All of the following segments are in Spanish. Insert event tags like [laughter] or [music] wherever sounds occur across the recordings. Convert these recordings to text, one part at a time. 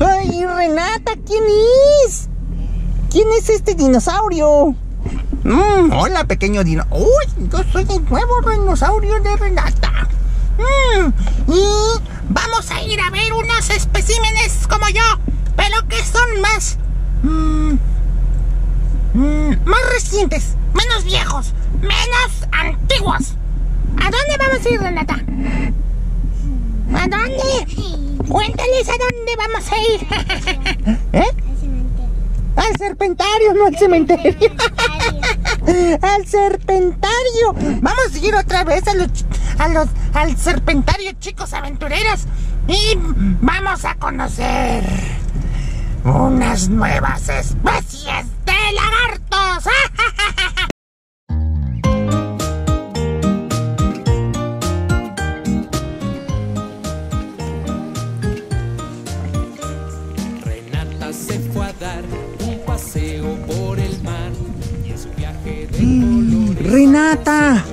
¡Ay, Renata! ¿Quién es? ¿Quién es este dinosaurio? Mm, hola, pequeño dino. Uy, yo soy el nuevo dinosaurio de Renata. Mm, y vamos a ir a ver unos especímenes como yo, pero que son más. mm, mm, más recientes, menos viejos, menos antiguos. ¿A dónde vamos a ir, Renata? ¿A dónde? Cuéntales a dónde vamos a ir. [laughs] ¿Eh? Al serpentario, no al cementerio. [laughs] al serpentario. Vamos a ir otra vez a los, a los, al serpentario, chicos aventureros. Y vamos a conocer unas nuevas especies de lagartos. Renata se fue a dar un paseo por el mar y en su viaje de Renata.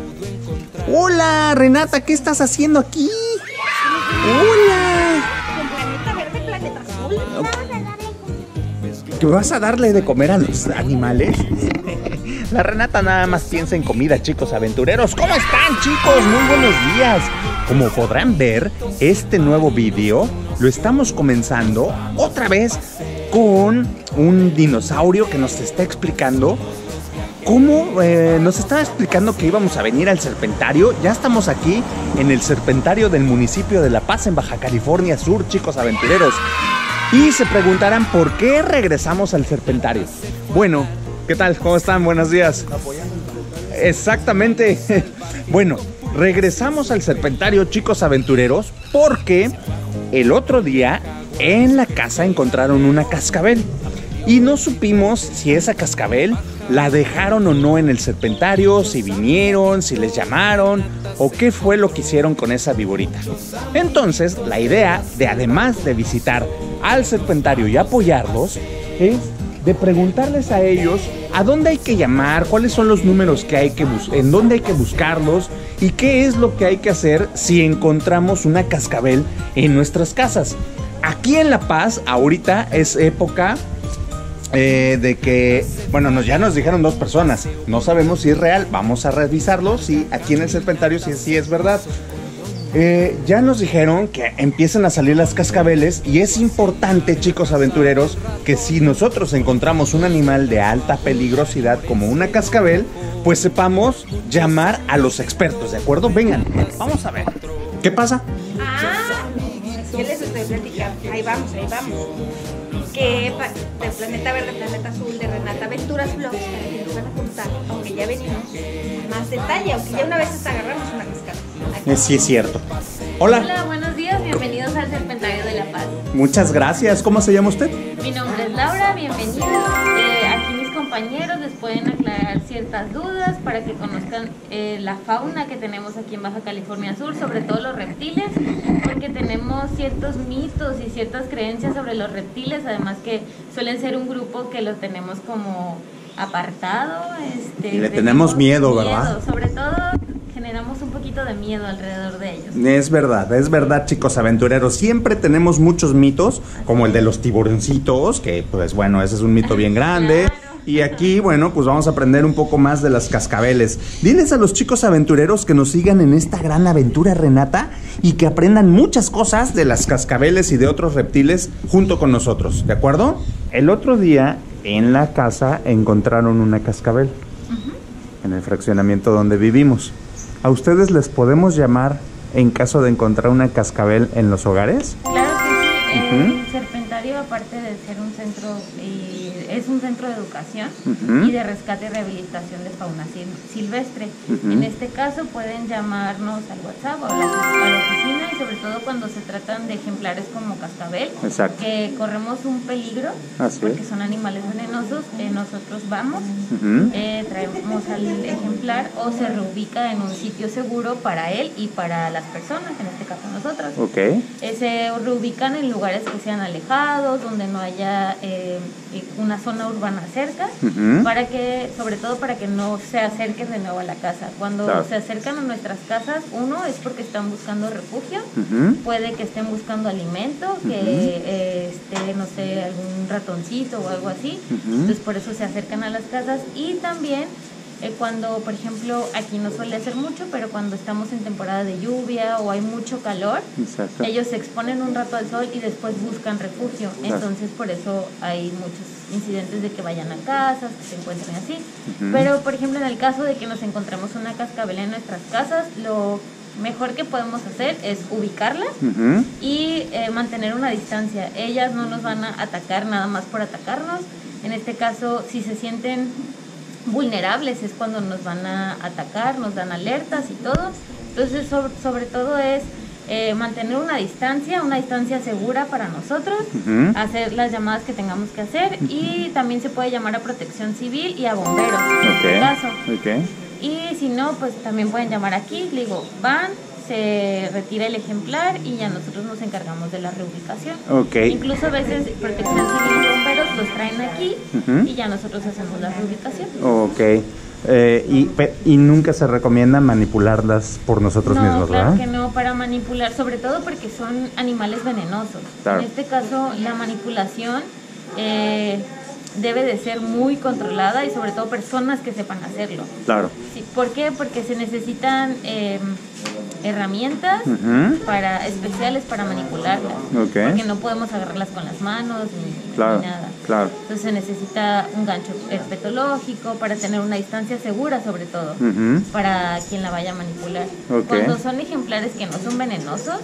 Hola, Renata, ¿qué estás haciendo aquí? ¿Que vas a darle de comer a los animales? [laughs] La Renata nada más piensa en comida, chicos aventureros. ¿Cómo están, chicos? Muy buenos días. Como podrán ver, este nuevo vídeo lo estamos comenzando otra vez con un dinosaurio que nos está explicando cómo eh, nos estaba explicando que íbamos a venir al Serpentario. Ya estamos aquí en el Serpentario del municipio de La Paz, en Baja California Sur, chicos aventureros. Y se preguntarán por qué regresamos al Serpentario. Bueno, ¿qué tal? ¿Cómo están? Buenos días. Exactamente. [laughs] Bueno, regresamos al Serpentario, chicos aventureros, porque el otro día en la casa encontraron una cascabel. Y no supimos si esa cascabel la dejaron o no en el serpentario, si vinieron, si les llamaron o qué fue lo que hicieron con esa viborita. Entonces, la idea de además de visitar al serpentario y apoyarlos es de preguntarles a ellos a dónde hay que llamar, cuáles son los números que hay que buscar, en dónde hay que buscarlos y qué es lo que hay que hacer si encontramos una cascabel en nuestras casas. Aquí en La Paz, ahorita es época eh, de que, bueno, nos, ya nos dijeron dos personas, no sabemos si es real, vamos a revisarlo, si aquí en el serpentario si, si es verdad. Eh, ya nos dijeron que empiezan a salir las cascabeles y es importante, chicos aventureros, que si nosotros encontramos un animal de alta peligrosidad como una cascabel, pues sepamos llamar a los expertos, ¿de acuerdo? Vengan, vamos a ver. ¿Qué pasa? Ah, ¿qué les estoy platicando? Ahí vamos, ahí vamos. Que de Planeta Verde, Planeta Azul, de Renata Aventuras Vlogs, para que nos van a contar, aunque ya venimos, más detalle, aunque ya una vez hasta agarramos una cascada. Sí es cierto. Hola, Hola, buenos días, bienvenidos al Serpentario de la Paz. muchas gracias. ¿Cómo se llama usted? Mi nombre es Laura, bienvenidos. Eh, aquí mis compañeros les pueden aclarar ciertas dudas para que conozcan eh, la fauna que tenemos aquí en Baja California Sur, sobre todo los reptiles, porque tenemos ciertos mitos y ciertas creencias sobre los reptiles, además que suelen ser un grupo que lo tenemos como apartado. Este, Y le tenemos miedo, ¿verdad? Sobre todo generamos un poquito de miedo alrededor de ellos. Es verdad, es verdad, chicos aventureros. Siempre tenemos muchos mitos, como el de los tiburoncitos, que pues bueno, ese es un mito bien grande. Claro. Y aquí, bueno, pues vamos a aprender un poco más de las cascabeles. Diles a los chicos aventureros que nos sigan en esta gran aventura, Renata, y que aprendan muchas cosas de las cascabeles y de otros reptiles junto con nosotros, ¿de acuerdo? El otro día, en la casa, encontraron una cascabel, en el fraccionamiento donde vivimos. ¿A ustedes les podemos llamar en caso de encontrar una cascabel en los hogares? Claro que sí, Serpentario, aparte de ser un centro, eh, es un centro de educación y de rescate y rehabilitación de fauna sil- silvestre. Ujú. En este caso pueden llamarnos al WhatsApp o a la, a la oficina y sobre todo cuando se tratan de ejemplares como cascabel, Exacto. que corremos un peligro Así porque es. son animales venenosos, eh, nosotros vamos, eh, traemos al ejemplar o se reubica en un sitio seguro para él y para las personas, en este caso nosotros. Ok. Eh, se reubican en lugares que sean alejados, donde no haya una zona urbana cerca, para que, sobre todo para que no se acerquen de nuevo a la casa. Cuando Claro. se acercan a nuestras casas, uno es porque están buscando refugio, puede que estén buscando alimento, que eh, esté, no sé, algún ratoncito o algo así. Entonces por eso se acercan a las casas y también eh, cuando, por ejemplo, aquí no suele hacer mucho, pero cuando estamos en temporada de lluvia o hay mucho calor, Exacto. ellos se exponen un rato al sol y después buscan refugio. Entonces por eso hay muchos incidentes de que vayan a casas, que se encuentren así. Pero por ejemplo en el caso de que nos encontremos una cascabel en nuestras casas, lo mejor que podemos hacer es ubicarla Ujú. y eh, mantener una distancia. Ellas no nos van a atacar nada más por atacarnos. En este caso, si se sienten vulnerables es cuando nos van a atacar, nos dan alertas y todo. Entonces, sobre, sobre todo es eh, mantener una distancia, una distancia segura para nosotros, hacer las llamadas que tengamos que hacer y también se puede llamar a protección civil y a bomberos en este caso. Ok. Ok. Y si no, pues también pueden llamar aquí, digo, van, se retira el ejemplar y ya nosotros nos encargamos de la reubicación. Ok. Incluso a veces Protección Civil y bomberos los traen aquí y ya nosotros hacemos la reubicación. Ok. Eh, y, pe- y nunca se recomienda manipularlas por nosotros no, mismos, claro ¿verdad? que no, para manipular, sobre todo porque son animales venenosos. Claro. En este caso, la manipulación eh, debe de ser muy controlada y sobre todo personas que sepan hacerlo. Claro. Sí, ¿Por qué? Porque se necesitan eh, herramientas para especiales para manipularlas. Porque no podemos agarrarlas con las manos ni, Claro. ni nada. Claro. Entonces se necesita un gancho herpetológico para tener una distancia segura sobre todo. Para quien la vaya a manipular. Cuando son ejemplares que no son venenosos,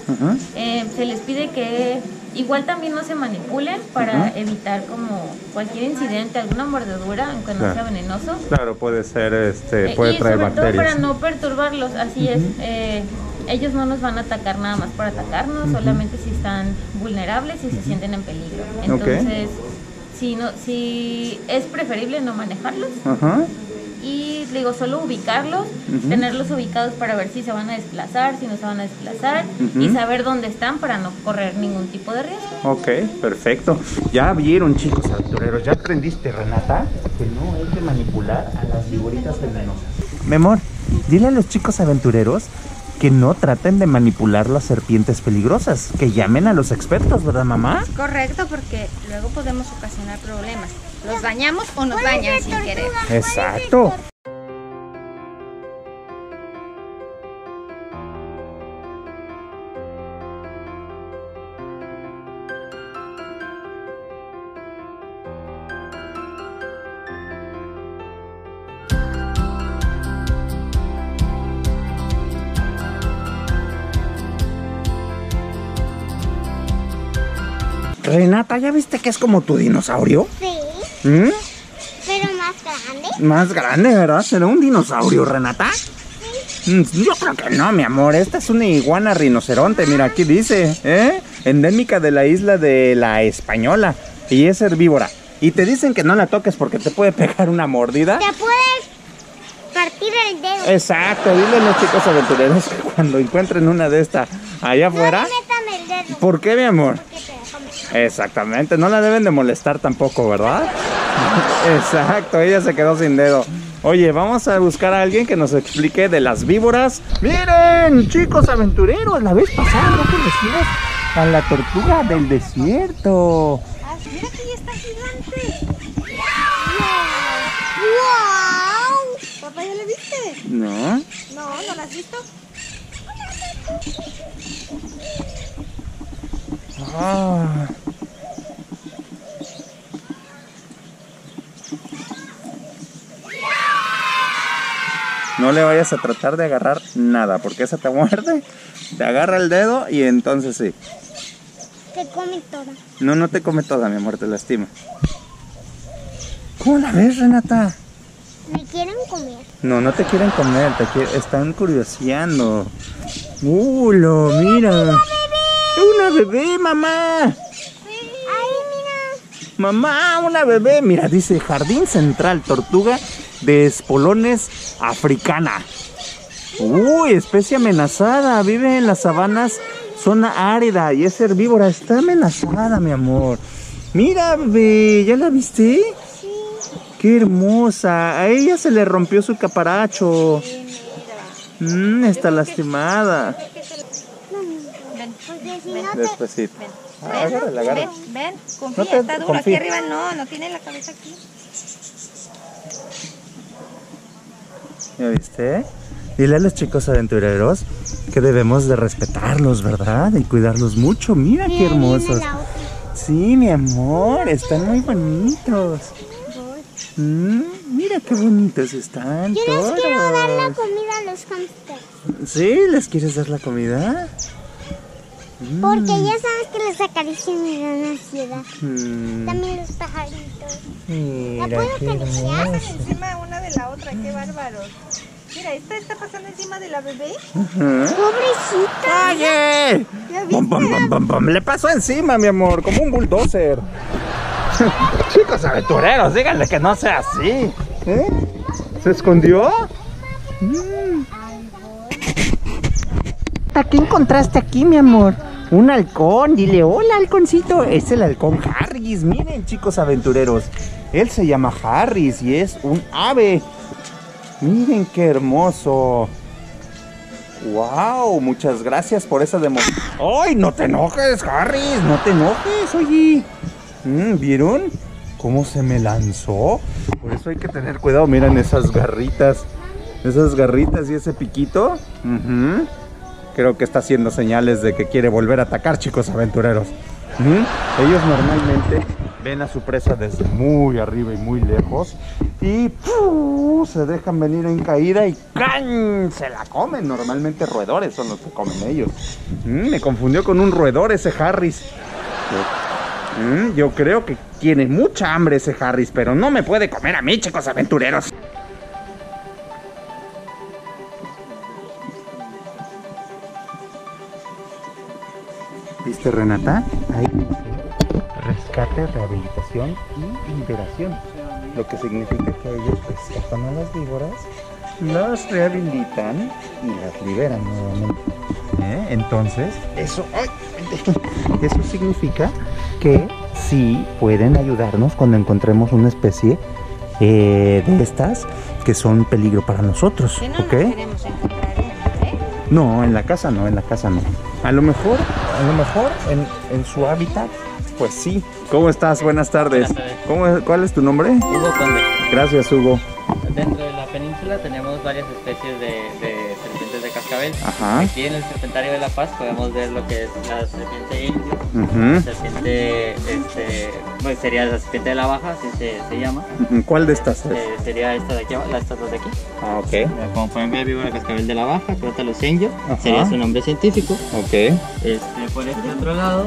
eh, se les pide que igual también no se manipulen para evitar como cualquier incidente, alguna mordedura, aunque no Claro. sea venenoso. Claro, puede ser, este, Eh, y traer sobre todo para no perturbarlos, así es. eh, ellos no nos van a atacar nada más por atacarnos, solamente si están vulnerables y se sienten en peligro. Entonces, si no, si es preferible no manejarlos Ajá. y digo solo ubicarlos, tenerlos ubicados para ver si se van a desplazar, si no se van a desplazar y saber dónde están para no correr ningún tipo de riesgo. Ok, perfecto. Ya vieron, chicos aventureros, ya aprendiste, Renata, que no hay que manipular a las figuritas venenosas. Mi amor, dile a los chicos aventureros que no traten de manipular las serpientes peligrosas, que llamen a los expertos, ¿verdad, mamá? Correcto, porque luego podemos ocasionar problemas. Los dañamos o nos dañan sin querer. Exacto. Renata, ¿ya viste que es como tu dinosaurio? Sí, ¿Mm? pero más grande. Más grande, ¿verdad? ¿Será un dinosaurio, Renata? Mm, Yo creo que no, mi amor. Esta es una iguana rinoceronte. Mira, aquí dice, ¿eh? Endémica de la isla de la Española. Y es herbívora. Y te dicen que no la toques porque te puede pegar una mordida. Te puedes partir el dedo. Exacto, dile a los chicos aventureros que cuando encuentren una de estas allá No afuera. metan el dedo. ¿Por qué, mi amor? Porque te. Exactamente, no la deben de molestar tampoco, ¿verdad? [laughs] Exacto, ella se quedó sin dedo. Oye, vamos a buscar a alguien que nos explique de las víboras. Miren, chicos aventureros, la vez pasada no conocimos a la tortuga del desierto. Mira que ya está gigante. ¡Wow! Papá, ¿ya la viste? ¿No? No, ¿no la has visto? Ah. No le vayas a tratar de agarrar nada, porque esa te muerde, te agarra el dedo y entonces sí. Te come toda. No, no te come toda, mi amor, te lastima. ¿Cómo la ves, Renata? Me quieren comer. No, no te quieren comer, te quie- están curioseando. ¡Uh, lo, mira! ¡Una bebé, mamá! Mira. Mamá, una bebé. Mira, dice Jardín Central, tortuga de espolones africana. Uy, especie amenazada. Vive en las sabanas zona árida y es herbívora. Está amenazada, mi amor. Mira, bebé, ¿ya la viste? Sí. Qué hermosa. A ella se le rompió su caparacho. Mm, está lastimada. Ven, no. Despacito. ven. Agárrala, agárrala. Ven, ven, confía, No te- está duro. confía. Aquí arriba no, no tiene la cabeza aquí. ¿Ya viste? Dile a los chicos aventureros que debemos de respetarlos, ¿verdad? Y cuidarlos mucho. Mira qué hermosos. Sí, mi amor, están muy bonitos. Mm, mira qué bonitos están Yo les quiero dar la todos. comida a los hamsters. ¿Sí? ¿Les quieres dar la comida? Porque ya sabes que les acarician y dan ansiedad. Mm, También los pajaritos. mira puedo acariciar? hermoso. Encima una de la otra, qué bárbaros. Mira, esta está pasando encima de la bebé. Pobrecita. ¡Oye! ¿Ya Bum, bum, bum, bum, bum. Le pasó encima, mi amor, como un bulldozer. [laughs] Chicos aventureros, díganle que no sea así. ¿Eh? ¿Se escondió? ¿A qué encontraste aquí, mi amor? Un halcón. Dile, hola, halconcito. Es el halcón Harris. Miren, chicos aventureros. Él se llama Harris y es un ave. Miren qué hermoso. Wow, muchas gracias por esa demostración. ¡Ay, no te enojes, Harris! No te enojes, oye. Mm, ¿Vieron cómo se me lanzó? Por eso hay que tener cuidado. Miren esas garritas. Esas garritas y ese piquito. Ujú. Creo que está haciendo señales de que quiere volver a atacar, chicos aventureros. Ujú. Ellos normalmente ven a su presa desde muy arriba y muy lejos y se dejan venir en caída y ¡can! se la comen. Normalmente roedores son los que comen ellos. Mm, me confundió con un roedor ese Harris. Mm, yo creo que tiene mucha hambre ese Harris, pero no me puede comer a mí, chicos aventureros. ¿Viste, Renata? Ahí dice rescate, rehabilitación y liberación. Lo que significa que ellos rescatan a las víboras, las rehabilitan y las liberan nuevamente. ¿Eh? Entonces, eso, ¡ay! [laughs] eso significa que sí pueden ayudarnos cuando encontremos una especie eh, de estas que son peligro para nosotros. Que no ¿ok? nos queremos encontrar ¿eh? No, en la casa no, en la casa no. A lo mejor, a lo mejor en, en su hábitat, pues sí. ¿Cómo estás? Buenas tardes. Buenas tardes. ¿Cómo es- ¿Cuál es tu nombre? Hugo Conde. Gracias, Hugo. Dentro de la península tenemos varias especies de, de Ajá. Aquí en el Serpentario de la Paz podemos ver lo que es la serpiente indio, Ujú. serpiente, este, pues sería la serpiente de la baja, así se, se llama. ¿Cuál de estas es? Eh, sería esta de aquí, abajo, las estas dos de aquí. Ah, ok. Como pueden ver, víbora cascabel de la baja, Crotalus Ajá. sería su nombre científico. Ok. Este, por este otro lado,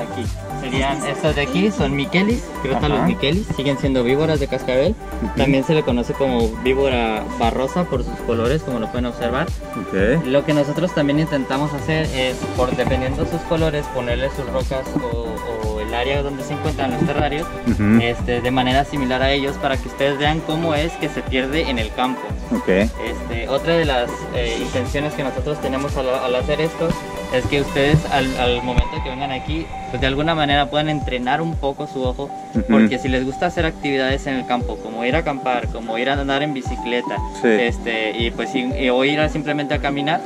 aquí. Serían estas de aquí, son Michelis, Crotalus Ajá. Michelis, siguen siendo víboras de cascabel. También se le conoce como víbora barrosa por sus colores, como lo pueden observar. Ok. Lo que nosotros también intentamos hacer es, por dependiendo de sus colores, ponerle sus rocas o, o el área donde se encuentran los terrarios Ujú. este, de manera similar a ellos para que ustedes vean cómo es que se pierde en el campo. Ok. Este, otra de las eh, intenciones que nosotros tenemos al, al hacer esto es que ustedes al, al momento que vengan aquí, pues de alguna manera puedan entrenar un poco su ojo, porque si les gusta hacer actividades en el campo, como ir a acampar, como ir a andar en bicicleta, Sí. este, y pues y- y- o ir a simplemente a caminar,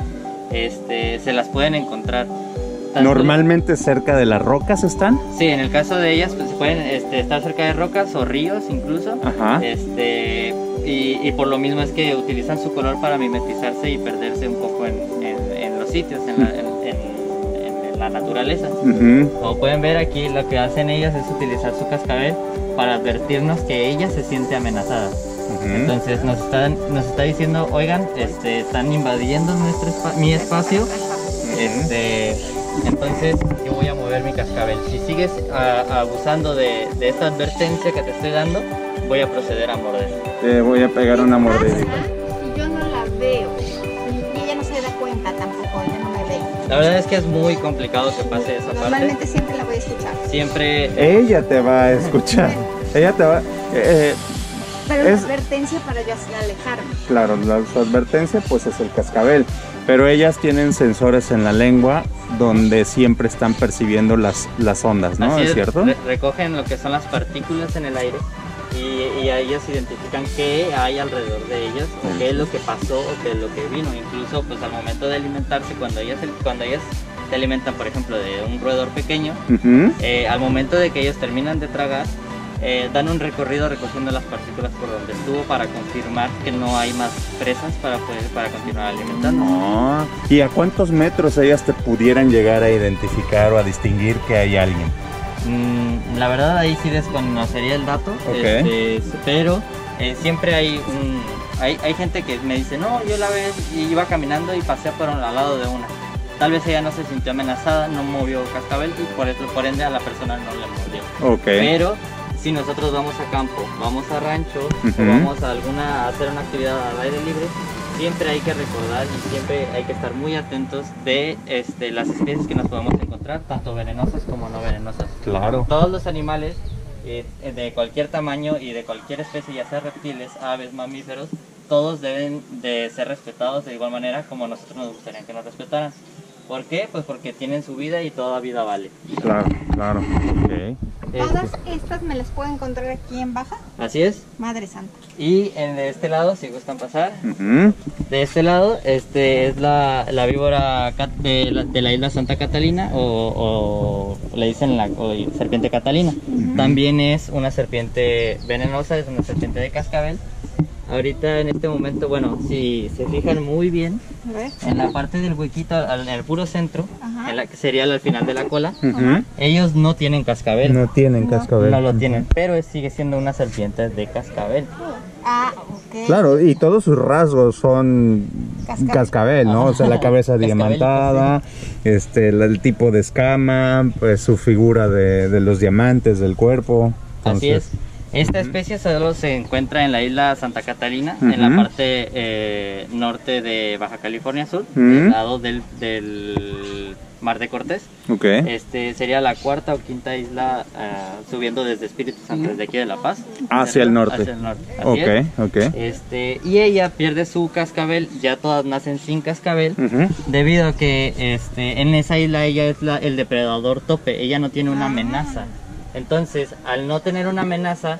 este, se las pueden encontrar. Tanto- Normalmente cerca de las rocas están. Sí, en el caso de ellas, pues pueden este, estar cerca de rocas o ríos incluso. Ajá. Este, y, y por lo mismo es que utilizan su color para mimetizarse y perderse un poco en, sitios, en la, en- en- en la naturaleza. Ujú. Como pueden ver aquí, lo que hacen ellas es utilizar su cascabel para advertirnos que ella se siente amenazada. Entonces nos están, nos está diciendo, oigan, este, están invadiendo nuestro espa- mi espacio. Este, entonces yo voy a mover mi cascabel. Si sigues a- abusando de, de esta advertencia que te estoy dando, voy a proceder a morder. Te voy a pegar una mordidita. Y yo no la veo. La verdad es que es muy complicado que pase esa parte. Normalmente siempre la voy a escuchar. Siempre Ella te va a escuchar. [laughs] Ella te va. eh, Pero Es- la advertencia para yo alejarme. Claro, la, su advertencia pues es el cascabel, pero ellas tienen sensores en la lengua donde siempre están percibiendo las, las ondas, ¿no? Así ¿Es cierto? re- recogen lo que son las partículas en el aire y, y a ellas identifican qué hay alrededor de ellas, o qué es lo que pasó o qué es lo que vino. Incluso pues al momento de alimentarse, cuando ellas, cuando ellas se alimentan, por ejemplo, de un roedor pequeño, eh, al momento de que ellos terminan de tragar, eh, dan un recorrido recogiendo las partículas por donde estuvo para confirmar que no hay más presas para poder para continuar alimentando. ¿Y a cuántos metros ellas te pudieran llegar a identificar o a distinguir que hay alguien? Mm, la verdad ahí sí desconocería el dato, este, pero eh, siempre hay un hay, hay gente que me dice no yo la vez iba caminando y pasé por al lado de una. Tal vez ella no se sintió amenazada, no movió cascabel y por eso por ende a la persona no le mordió. Pero si nosotros vamos a campo, vamos a rancho o vamos a alguna a hacer una actividad al aire libre, siempre hay que recordar y siempre hay que estar muy atentos de este, las especies que nos podemos encontrar, tanto venenosas como no venenosas. Claro. Todos los animales eh, de cualquier tamaño y de cualquier especie, ya sea reptiles, aves, mamíferos, todos deben de ser respetados de igual manera como nosotros nos gustaría que nos respetaran. ¿Por qué? Pues porque tienen su vida y toda vida vale. Claro, claro. Ok. Todas estas me las puedo encontrar aquí en Baja. Así es. Madre Santa. Y en de este lado, si gustan pasar, de este lado este es la, la víbora de la, de la isla Santa Catalina o, o le dicen la o serpiente catalina. También es una serpiente venenosa, es una serpiente de cascabel. Ahorita en este momento, bueno, si se fijan muy bien, en la parte del huequito, en el puro centro, en la que sería al final de la cola, ellos no tienen cascabel. No tienen cascabel. No lo tienen, pero sigue siendo una serpiente de cascabel. Ah, ok. Claro, y todos sus rasgos son Cascabel. cascabel, ¿no? O sea, la cabeza diamantada, este, el tipo de escama, pues su figura de, de los diamantes del cuerpo. Así es. Esta especie solo se encuentra en la isla Santa Catalina, en la parte eh, norte de Baja California Sur, Ujú. del lado del, del Mar de Cortés. Ok. Este sería la cuarta o quinta isla ah, subiendo desde Espíritu Santo, desde aquí de La Paz. Hacia el norte. Hacia el norte. así es. Ok, ok. Este, y ella pierde su cascabel, ya todas nacen sin cascabel, debido a que este, en esa isla ella es la- el depredador tope, ella no tiene una amenaza. Entonces, al no tener una amenaza,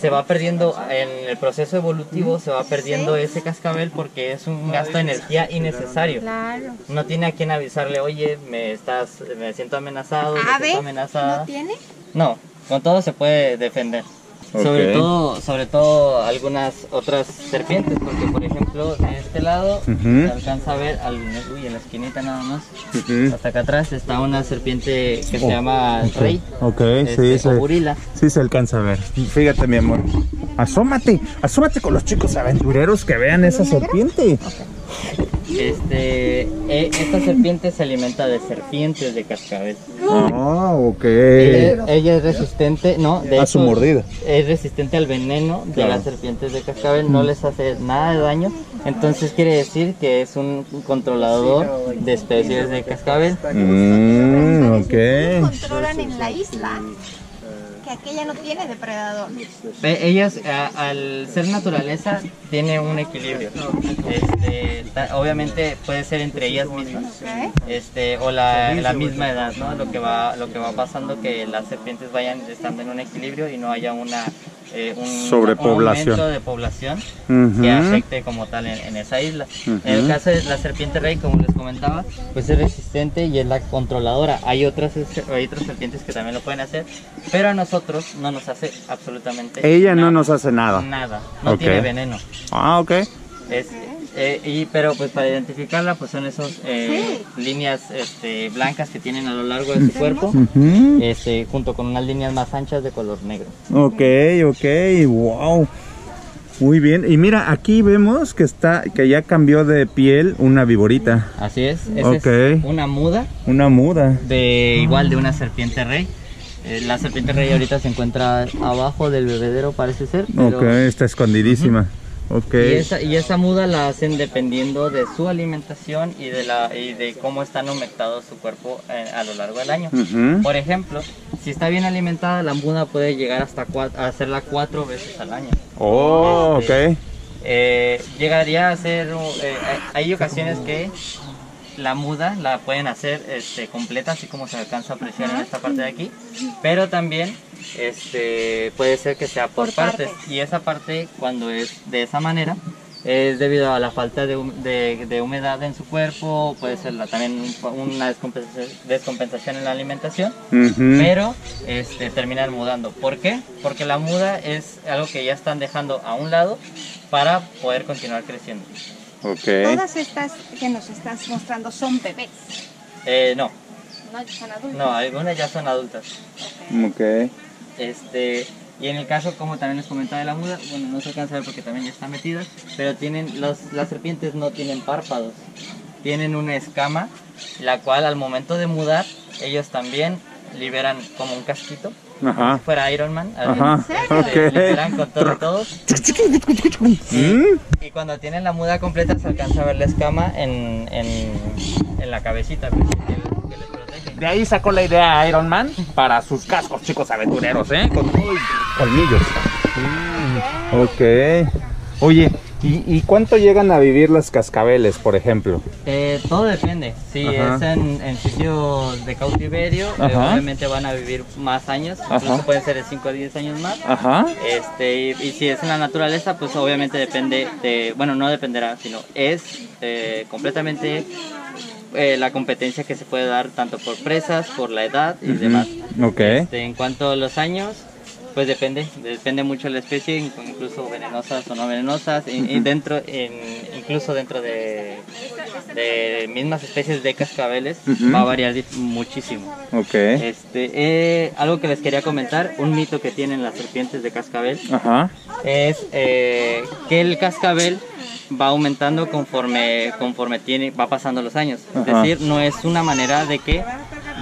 se va perdiendo en el proceso evolutivo, se va perdiendo ese cascabel porque es un gasto de energía innecesario. Claro. No tiene a quien avisarle, oye, me estás, me siento amenazado, me siento amenazada. ¿No tiene? No, con todo se puede defender. Sobre todo, sobre todo algunas otras serpientes, porque por ejemplo de este lado se alcanza a ver, al, uy, en la esquinita nada más, hasta acá atrás está una serpiente que se llama rey, Ok, este, sí, burila. Sí se alcanza a ver. Fíjate, mi amor. Asómate, asómate con los chicos aventureros que vean esa serpiente. Este, eh, esta serpiente se alimenta de serpientes de cascabel. Ah, ok. Ella, ella es resistente, no, de A su hecho, mordida. Es resistente al veneno de Claro. las serpientes de cascabel, no les hace nada de daño. Entonces quiere decir que es un controlador de especies de cascabel. Mm, ok. Controlan en la isla que aquella no tiene depredador. Ellas, a- al ser naturaleza, tiene un equilibrio. Este, ta- obviamente puede ser entre ellas mismas. Este o la, la misma edad no lo que va lo que va pasando que las serpientes vayan estando en un equilibrio y no haya una eh, un, Sobrepoblación. un aumento de población Ujú. que afecte como tal en, en esa isla en el caso de la serpiente rey como les comentaba pues es resistente y es la controladora hay otras hay otras serpientes que también lo pueden hacer pero a nosotros no nos hace absolutamente Ella no nada. nos hace nada. nada no Ok. tiene veneno Ah, ok. es, eh, y, pero pues para identificarla pues son esas líneas este, blancas que tienen a lo largo de su cuerpo, Ujú. este, junto con unas líneas más anchas de color negro. Ok, ok, wow. Muy bien. Y mira, aquí vemos que está, que ya cambió de piel una viborita, Así es, esa Ok. es una muda una muda. de igual de una serpiente rey. Eh, la serpiente rey ahorita se encuentra abajo del bebedero parece ser, pero Ok, está escondidísima. Ok. Y esa, y esa muda la hacen dependiendo de su alimentación y de, la, y de cómo están humectados su cuerpo eh, a lo largo del año. Ujú. Por ejemplo, si está bien alimentada, la muda puede llegar hasta a hacerla cuatro veces al año. Oh, Este, ok. Eh, llegaría a ser, uh, eh, hay hay ocasiones que la muda la pueden hacer este, completa, así como se alcanza a apreciar en esta parte de aquí, pero también este, puede ser que sea por, Por partes. partes. Y esa parte, cuando es de esa manera, es debido a la falta de, de- de humedad en su cuerpo, puede ser la- también un- una descompensa- descompensación en la alimentación, Ujú. pero este, terminan mudando. ¿Por qué? Porque la muda es algo que ya están dejando a un lado para poder continuar creciendo. Ok. Todas estas que nos estás mostrando son bebés. Eh, no, No, son adultos. no, algunas ya son adultas. Ok. Este, y en el caso, como también les comentaba de la muda, bueno, no se alcanza a ver porque también ya está metida, pero tienen, los, las serpientes no tienen párpados, tienen una escama, la cual al momento de mudar, ellos también liberan como un casquito, como Ajá. si fuera Iron Man, Ajá. este, liberan con todo, todo, Mm. y cuando tienen la muda completa se alcanza a ver la escama en, en, en la cabecita pues, que, que les protege. De ahí sacó la idea Iron Man para sus cascos, chicos aventureros, ¿eh? Con colmillos. Mm, ok. Oye, ¿y, y cuánto llegan a vivir las cascabeles, por ejemplo? Eh, todo depende. Si Ajá. es en, en sitios de cautiverio, eh, obviamente van a vivir más años, incluso Ajá. pueden ser de 5 a 10 años más. Ajá. Este, y, y si es en la naturaleza, pues obviamente depende de, bueno, no dependerá, sino es eh, completamente eh, la competencia que se puede dar tanto por presas, por la edad y demás. Ok. Este, en cuanto a los años, pues depende, depende mucho de la especie, in- incluso venenosas o no venenosas, y, y dentro, en, incluso dentro de, de mismas especies de cascabeles va a variar muchísimo. Ok. Este, eh, algo que les quería comentar, un mito que tienen las serpientes de cascabel es eh, que el cascabel va aumentando conforme conforme tiene va pasando los años. Es decir, no es una manera de que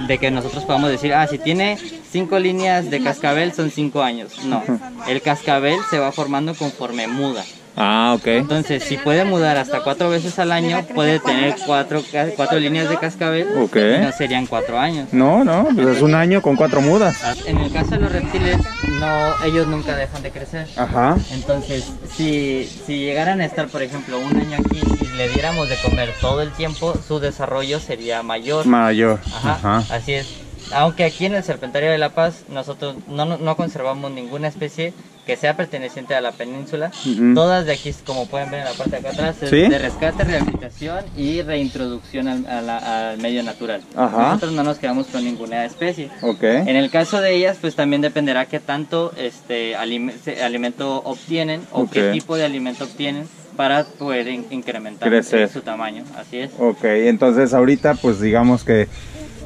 de que nosotros podamos decir, ah, si tiene cinco líneas de cascabel son cinco años. No, el cascabel se va formando conforme muda. Ah, ok. Entonces, si puede mudar hasta cuatro veces al año, puede tener cuatro, cuatro líneas de cascabel Ok. y no serían cuatro años. No, no, pues es un año con cuatro mudas. En el caso de los reptiles, no, ellos nunca dejan de crecer. Ajá. Entonces, si, si llegaran a estar, por ejemplo, un año aquí y le diéramos de comer todo el tiempo, su desarrollo sería mayor. Mayor. Ajá, Ajá. así es. Aunque aquí en el Serpentario de la Paz nosotros no, no- no conservamos ninguna especie que sea perteneciente a la península. Ujú. Todas de aquí, como pueden ver en la parte de acá atrás, es ¿Sí? de rescate, rehabilitación y reintroducción al, a la- al medio natural. Ajá. Nosotros no nos quedamos con ninguna especie. Ok. En el caso de ellas, pues también dependerá qué tanto este alime- alimento obtienen o Ok. qué tipo de alimento obtienen para poder in- incrementar Crecer. su tamaño. Así es. Ok, entonces ahorita pues digamos que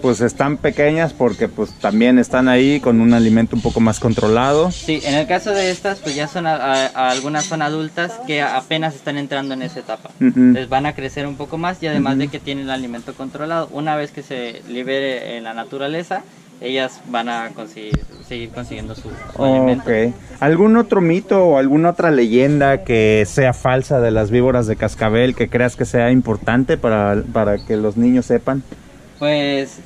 pues están pequeñas porque pues también están ahí con un alimento un poco más controlado. Sí, en el caso de estas, pues ya son a- a- a algunas son adultas que apenas están entrando en esa etapa. Ujú. Les van a crecer un poco más y además de que tienen el alimento controlado. Una vez que se libere en la naturaleza, ellas van a conseguir, seguir consiguiendo su, su alimento. Ok. ¿Algún otro mito o alguna otra leyenda que sea falsa de las víboras de cascabel que creas que sea importante para, para que los niños sepan? Pues,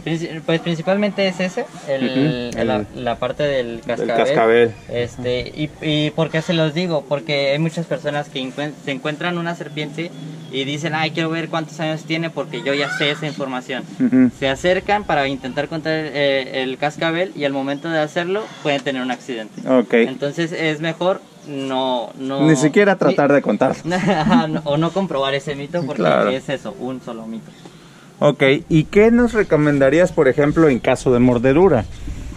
pues principalmente es ese, el, la, la parte del cascabel. cascabel. Este, y, y ¿por qué se los digo? Porque hay muchas personas que se encuentran una serpiente y dicen, ay, quiero ver cuántos años tiene porque yo ya sé esa información. Se acercan para intentar contar eh, el cascabel y al momento de hacerlo pueden tener un accidente. Ok. Entonces es mejor no... no Ni siquiera tratar de contar. [laughs] O no comprobar ese mito porque Claro. es eso, un solo mito. Ok, ¿y qué nos recomendarías, por ejemplo, en caso de mordedura?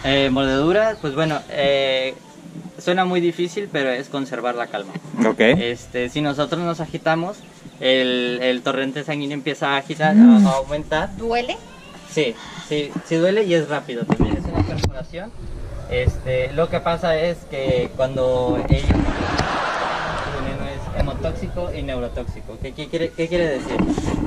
Eh, mordedura, pues bueno, eh, suena muy difícil, pero es conservar la calma. Ok. Este, si nosotros nos agitamos, el, el torrente sanguíneo empieza a agitar, a, a aumentar. ¿Duele? Sí, sí, sí duele y es rápido también, es una perforación. Este, lo que pasa es que cuando ellos hemotóxico y neurotóxico. ¿Qué, qué quiere, qué quiere decir?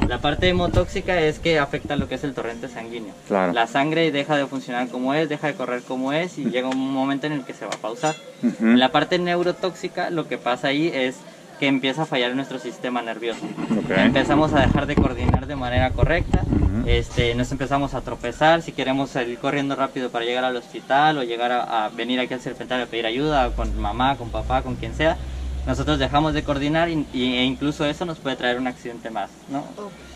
La parte hemotóxica es que afecta lo que es el torrente sanguíneo. Claro. La sangre deja de funcionar como es, deja de correr como es y llega un momento en el que se va a pausar. Ujú. En la parte neurotóxica lo que pasa ahí es que empieza a fallar nuestro sistema nervioso. Ok. Empezamos a dejar de coordinar de manera correcta, este, nos empezamos a tropezar, si queremos salir corriendo rápido para llegar al hospital o llegar a, a venir aquí al serpentario a pedir ayuda con mamá, con papá, con quien sea, nosotros dejamos de coordinar y, y- e incluso eso nos puede traer un accidente más, ¿no?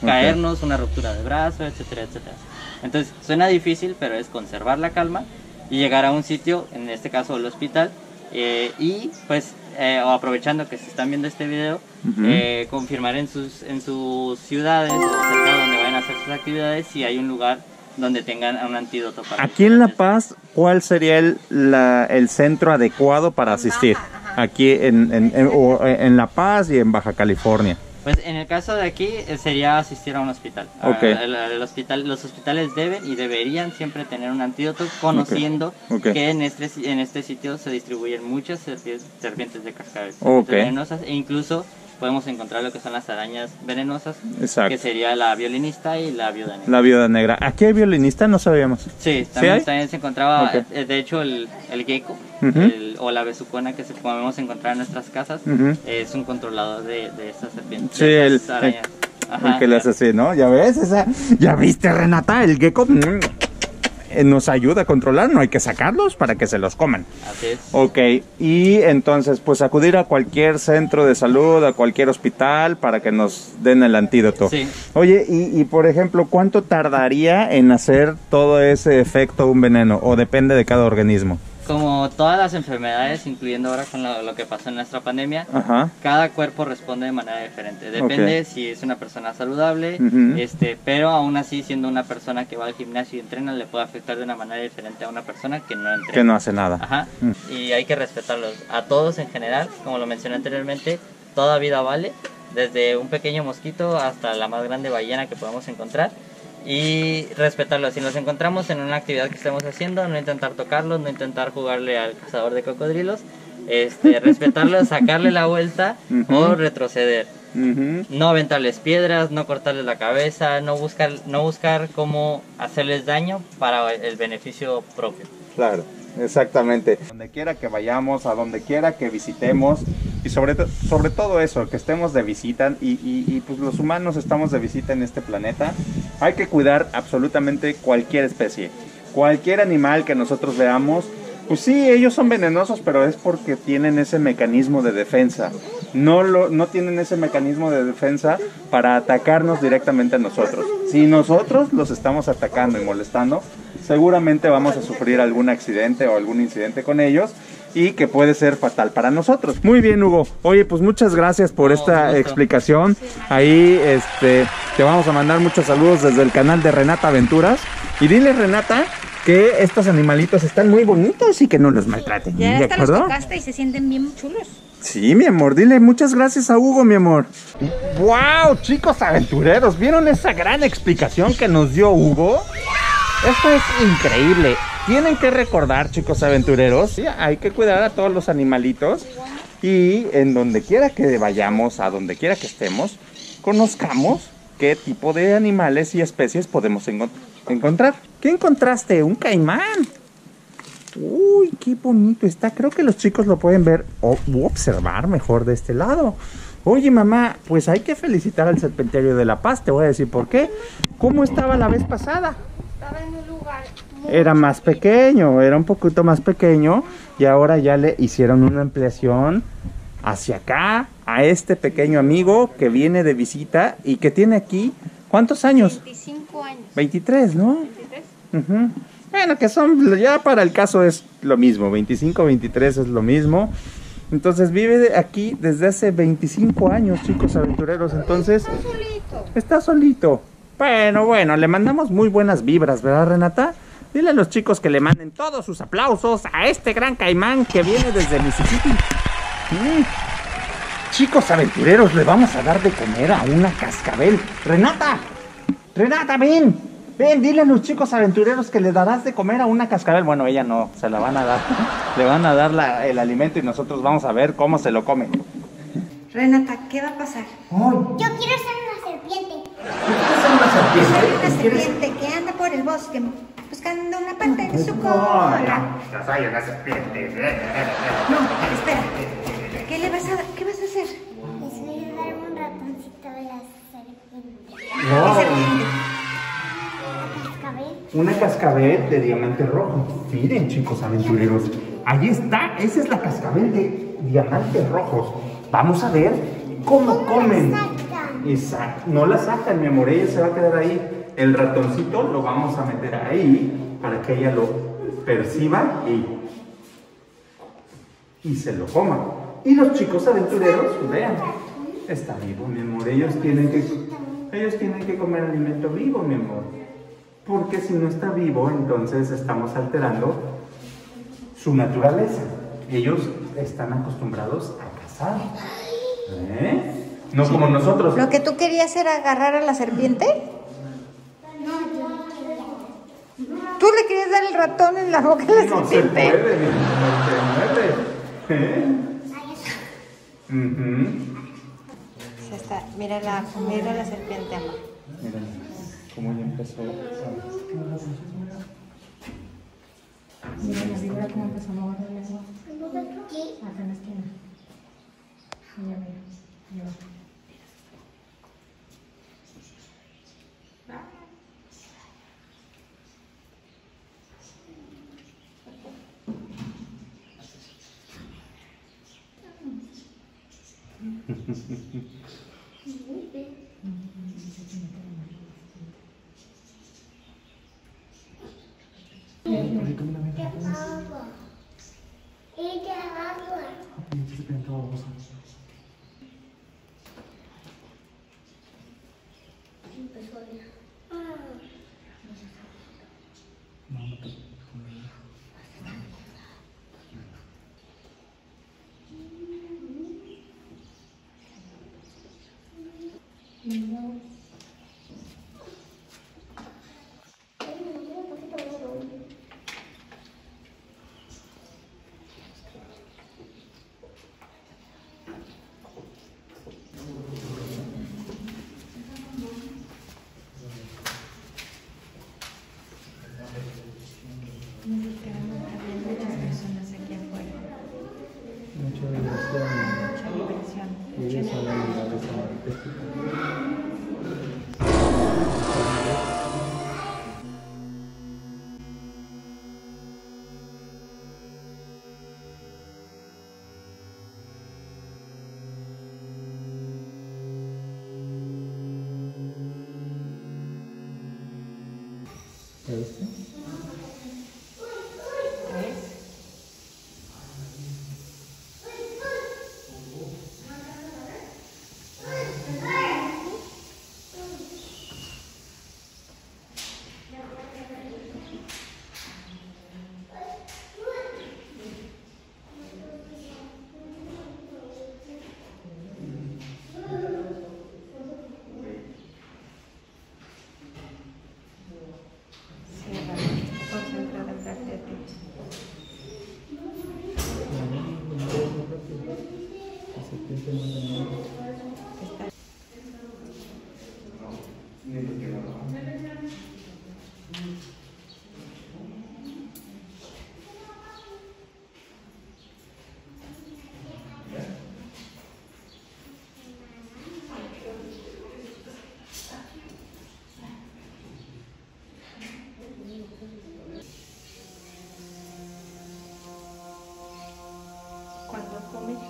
Caernos, una ruptura de brazo, etcétera, etcétera. Entonces suena difícil, pero es conservar la calma y llegar a un sitio, en este caso el hospital, eh, y pues eh, o aprovechando que se están viendo este video, eh, confirmar en sus, en sus ciudades o cerca de donde vayan a hacer sus actividades si hay un lugar donde tengan un antídoto para Aquí en La. Paz, ¿cuál sería el, la- el centro adecuado para asistir? Aquí en, en- en- o en La Paz y en Baja California. Pues en el caso de aquí eh, sería asistir a un hospital. Ah, Ok. el- el hospital. Los hospitales deben y deberían siempre tener un antídoto, conociendo que en este, en este sitio se distribuyen muchas serpi- serpientes de cascabel venenosas e incluso podemos encontrar lo que son las arañas venenosas, Exacto. que sería la violinista y la viuda negra. La viuda negra. ¿Aquí hay violinista? No sabíamos. Sí, también, se encontraba, de hecho, el, el gecko el- o la besucona que se podemos encontrar en nuestras casas es un controlador de, de estas serpientes. Sí, de el, arañas. el Ajá, que le hace así, ¿no? ¿Ya ves? Esa, ¿Ya viste, Renata? El gecko nos ayuda a controlar. No hay que sacarlos para que se los coman. Así es. Ok, y entonces pues acudir a cualquier centro de salud, a cualquier hospital para que nos den el antídoto. Sí. Oye, y, y, por ejemplo, ¿cuánto tardaría en hacer todo ese efecto un veneno? ¿O depende de cada organismo? Como todas las enfermedades, incluyendo ahora con lo, lo que pasó en nuestra pandemia, Ajá. cada cuerpo responde de manera diferente. Depende si es una persona saludable, Ujú. este, pero aún así siendo una persona que va al gimnasio y entrena le puede afectar de una manera diferente a una persona que no entrena. Que no hace nada. Ajá. Mm. Y hay que respetarlos. A todos en general, como lo mencioné anteriormente, toda vida vale, desde un pequeño mosquito hasta la más grande ballena que podemos encontrar. Y respetarlos. Si nos encontramos en una actividad que estemos haciendo, no intentar tocarlos, no intentar jugarle al cazador de cocodrilos. Este, [laughs] respetarlos, sacarle la vuelta Ujú. o retroceder. No aventarles piedras, no cortarles la cabeza, no buscar, no buscar cómo hacerles daño para el beneficio propio. Claro, exactamente. Donde quiera que vayamos, a donde quiera que visitemos y sobre, to- sobre todo eso, que estemos de visita y, y- y, pues los humanos estamos de visita en este planeta, hay que cuidar absolutamente cualquier especie, cualquier animal que nosotros veamos. Pues sí, ellos son venenosos, pero es porque tienen ese mecanismo de defensa. No, lo, no tienen ese mecanismo de defensa para atacarnos directamente a nosotros. Si nosotros los estamos atacando y molestando, seguramente vamos a sufrir algún accidente o algún incidente con ellos y que puede ser fatal para nosotros. Muy bien, Hugo. Oye, pues muchas gracias por No, esta explicación. Ahí este te vamos a mandar muchos saludos desde el canal de Renata Aventuras y dile Renata que estos animalitos están muy bonitos y que no los maltraten. Ya ¿De hasta los acuerdo? tocaste y se sienten bien chulos. Sí, mi amor, dile muchas gracias a Hugo, mi amor. ¡Wow, chicos aventureros! ¿Vieron esa gran explicación que nos dio Hugo? Esto es increíble. Tienen que recordar, chicos aventureros, sí, hay que cuidar a todos los animalitos y en donde quiera que vayamos, a donde quiera que estemos, conozcamos qué tipo de animales y especies podemos encon- encontrar. ¿Qué encontraste? Un caimán. Uy, qué bonito está. Creo que los chicos lo pueden ver o observar mejor de este lado. Oye, mamá, pues hay que felicitar al Serpentario de la Paz. Te voy a decir por qué. ¿Cómo estaba la vez pasada? Estaba en un lugar muy Era más pequeño, era un poquito más pequeño. Y ahora ya le hicieron una ampliación hacia acá a este pequeño amigo que viene de visita y que tiene aquí. ¿Cuántos años? 25 años. 23, ¿no? 23. Ujú. Bueno, que son, ya para el caso es lo mismo, 25, 23 es lo mismo. Entonces vive aquí desde hace 25 años, chicos aventureros. Entonces Solito. está solito. Bueno, bueno, le mandamos muy buenas vibras, ¿verdad, Renata? Dile a los chicos que le manden todos sus aplausos a este gran caimán que viene desde Mississippi. Mm. Chicos aventureros, le vamos a dar de comer a una cascabel. Renata, Renata, ven. Ven, dile a los chicos aventureros que le darás de comer a una cascabel. Bueno, ella no, se la van a dar. Le van a dar la- el alimento y nosotros vamos a ver cómo se lo come. Renata, ¿qué va a pasar? Yo quiero ser una. Soy una serpiente que anda por el bosque buscando una parte de su cola. Yo soy una serpiente. No, espera. ¿Qué le vas a, qué vas a hacer? Cascabel. Una cascabel de diamante rojo. Miren, chicos aventureros. Ahí está. Esa es la cascabel de diamantes rojos. Vamos a ver cómo comen. No la sacan, mi amor. Ella se va a quedar ahí. El ratoncito lo vamos a meter ahí para que ella lo perciba y, y se lo coma. Y los chicos aventureros, vean, está vivo, mi amor. Ellos tienen que, ellos tienen que comer alimento vivo, mi amor. Porque si no está vivo, entonces estamos alterando su naturaleza. Ellos están acostumbrados a cazar. ¿Eh? No como nosotros. Lo que tú querías era agarrar a la serpiente. Tú le querías dar el ratón en la boca a la No se serpiente. puede, mi amor, se mueve. ¿Eh? Ujú. Se está, mira la, mira la serpiente, amor. Mira cómo ya empezó. Mira la víbora cómo empezó a mover la lengua. Acá en la esquina. Mira, mira. Mira. Рекомендую. Muchas ¿Ya viste?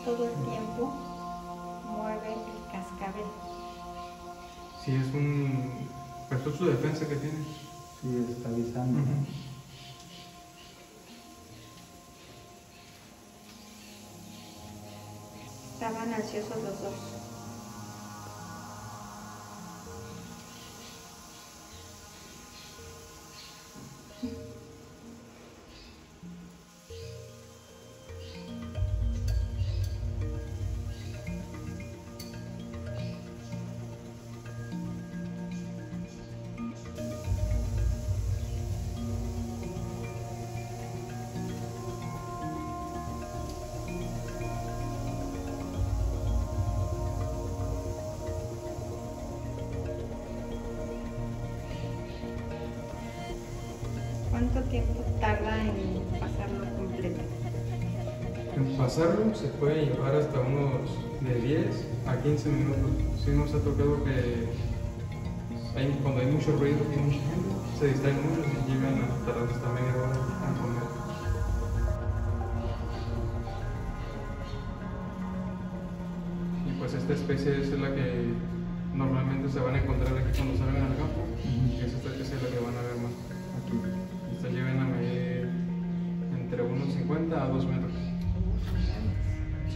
Todo el tiempo, mueve el cascabel. Sí, es un. Pues es su defensa que tiene. Sí, está avisando. Estaban ansiosos los dos. Pasarlo se puede llevar hasta unos de 10 a 15 minutos. Sí nos ha tocado que hay- cuando hay mucho ruido y mucha gente, se distraen mucho y llegan a tardar hasta media hora en comer. Y pues esta especie es la que normalmente se van a encontrar aquí cuando salgan al campo. Y es esta especie la que van a ver más aquí. Estas llegan a medir entre unos 50 a 2 metros.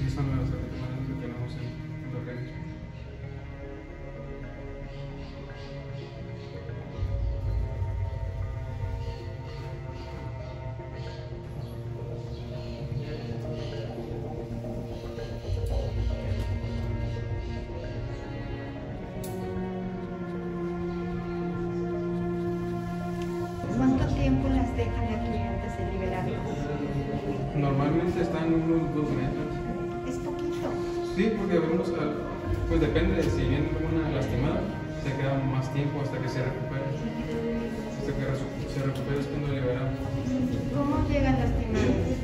Sí, son las animales que tenemos en, en los ranchos. ¿Cuánto tiempo las dejan aquí antes de liberarlas? Normalmente están unos 2 metros. Pues depende de si viene una lastimada, se queda más tiempo hasta que se recupere. Hasta que se recupere es cuando liberamos. ¿Cómo llegan lastimadas?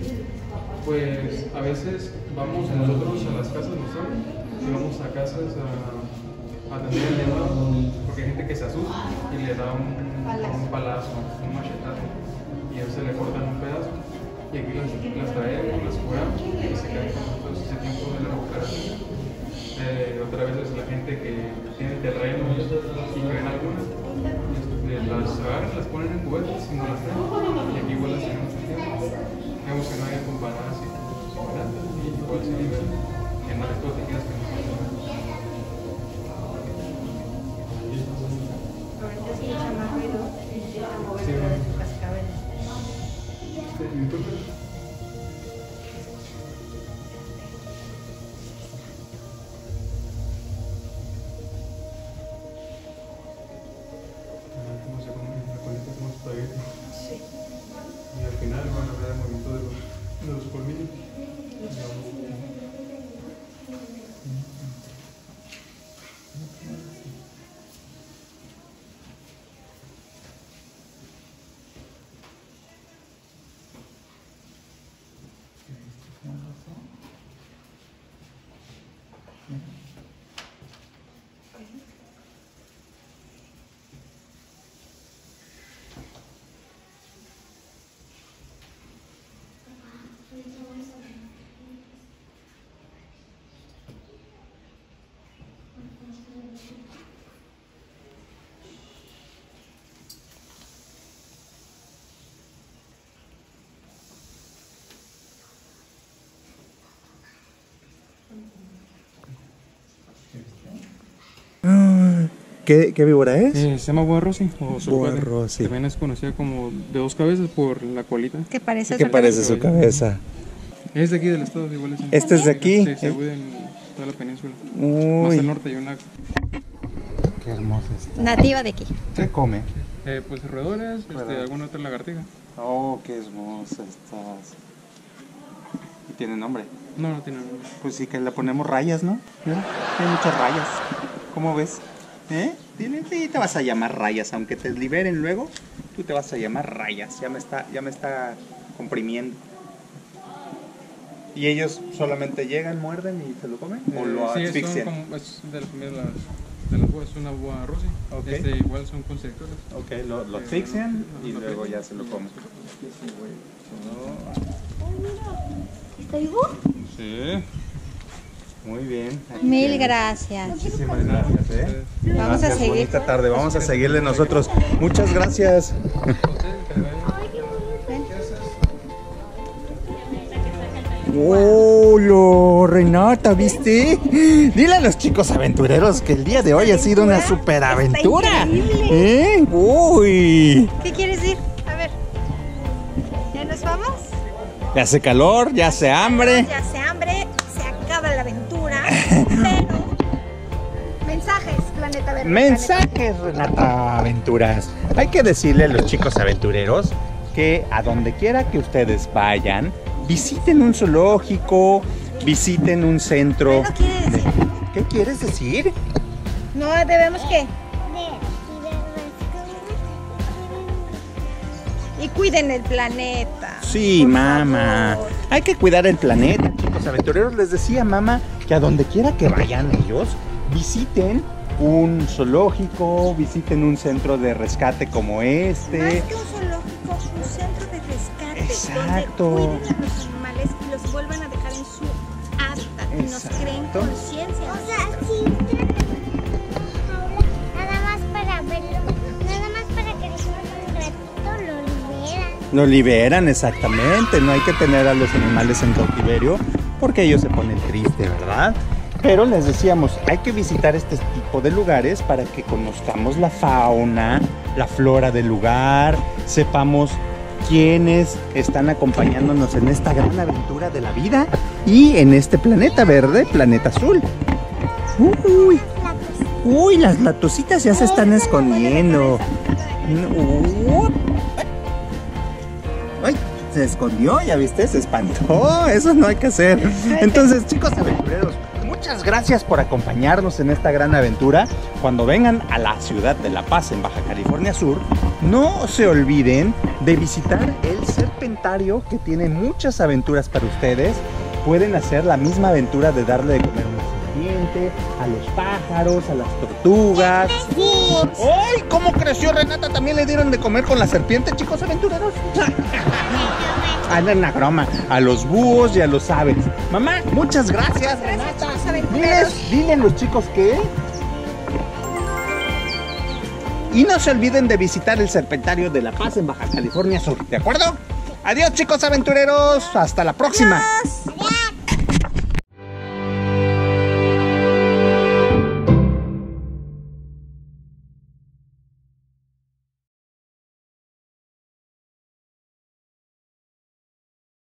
Pues a veces vamos nosotros a las casas nosotros y vamos a casas a, a atender el llamado porque hay gente que se asusta y le da un Palazo. un, palazo, un machetazo y a veces le cortan un pedazo y aquí las, las traemos, las curamos y se quedan con nosotros ese tiempo de la recuperación. Eh, otra vez es la gente que tiene terreno y que ven algunas, este, las agarran, las ponen en cubetas y no las traen. Y aquí igual las tenemos aquí. Digamos que no haya comparadas y similares y igual se liberan ¿Qué, qué víbora es? Eh, se llama boa rossi o. Boa rossi. También es conocida como de dos cabezas por la colita. ¿Qué parece? ¿Qué su parece su cabeza? Es de aquí del estado, igual es. ¿Este es de aquí? Sí, se en toda la península. Más Uy, al norte hay una. qué hermosa está. Nativa de aquí. ¿Qué come? Eh, pues roedores, este, alguna otra lagartija. Oh, qué hermosa estás. Y tiene nombre. No, no tiene nombre. Pues sí que le ponemos rayas, ¿no? Mira, Tiene muchas rayas. ¿Cómo ves? ¿Eh? Dile, sí, te vas a llamar rayas, aunque te liberen luego, tú te vas a llamar rayas. Ya me está, ya me está comprimiendo. ¿Y ellos solamente llegan, muerden y se lo comen? ¿O Eh, lo sí, son asfixian? como- es de las primeras de las es una boa rossi. Ok. Este, igual son constrictores. Ok, lo, lo asfixian y luego ya se lo comen. ¿Está vivo? Sí. Muy bien. Mil gracias. Muchísimas gracias, ¿eh? Vamos a Gracias, seguir. Bonita tarde. Vamos a seguirle nosotros. Muchas gracias. ¡Hola, Renata! ¿Viste? Dile a los chicos aventureros que el día de hoy ha sido una superaventura. increíble. ¿Eh? ¡Uy! ¿Qué quieres decir? A ver. ¿Ya nos vamos? Ya hace calor, ya hace hambre. Ya se hambre, se acaba la aventura. [laughs] pero. Mensajes, Planeta Verde. Mensajes, Renata Aventuras. Hay que decirle a los chicos aventureros que a donde quiera que ustedes vayan, visiten un zoológico, visiten un centro. ¿Qué no quiere decir? ¿Qué quieres decir? No debemos que. Y cuiden el planeta. Sí, mamá. Hay que cuidar el planeta, chicos aventureros. Les decía, mamá, que a donde quiera que vayan ellos, visiten un zoológico, visiten un centro de rescate como este. Más que un Exacto. Donde cuiden a los animales y los vuelvan a dejar en su hábitat y nos creen conciencia. O sea, usted nada más para verlo, nada más para que un ratito, lo liberan. Lo liberan exactamente, no hay que tener a los animales en cautiverio porque ellos se ponen tristes, ¿verdad? Pero les decíamos, hay que visitar este tipo de lugares para que conozcamos la fauna, la flora del lugar, sepamos quiénes están acompañándonos en esta gran aventura de la vida y en este planeta verde, planeta azul. Uy, uy, las latositas ya se están escondiendo. Ay, se escondió, ya viste, se espantó. Eso no hay que hacer. Entonces, chicos aventureros, muchas gracias por acompañarnos en esta gran aventura. Cuando vengan a la ciudad de La Paz, en Baja California Sur, no se olviden de visitar el Serpentario, que tiene muchas aventuras para ustedes. Pueden hacer la misma aventura de darle de comer a una serpiente, a los pájaros, a las tortugas. ¡Ay! ¿Cómo creció Renata? ¿También le dieron de comer con la serpiente, chicos aventureros? [laughs] [laughs] No, una broma. A los búhos y a los aves. Mamá, muchas gracias, Renata. Diles, dile a los chicos que. Y no se olviden de visitar el Serpentario de La Paz en Baja California Sur. ¿De acuerdo? Adiós, chicos aventureros. Hasta la próxima. Adiós.